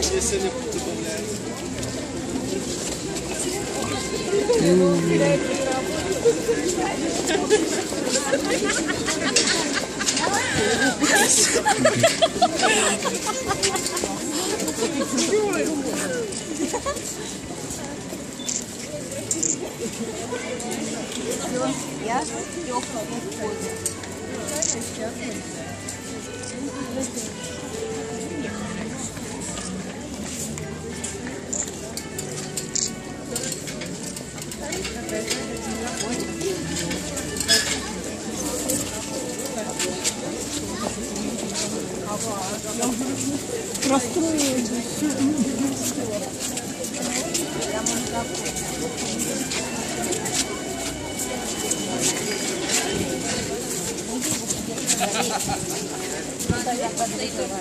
Esse é muito bom, né? Я стекла и кофе. Расстроили. я подзаливаю.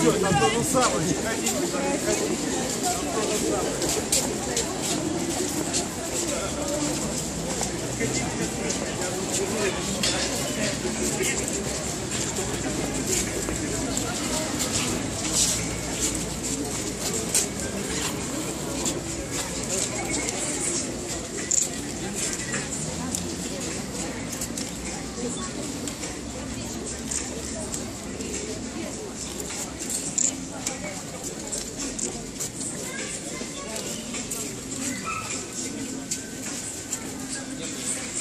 все, это то ну, же самое. Ходите, ходите.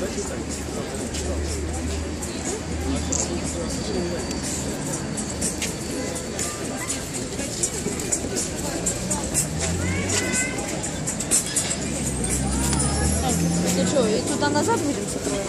Ты что, и туда назад будем сокровать?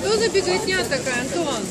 Кто забегает беготня такая, Антон?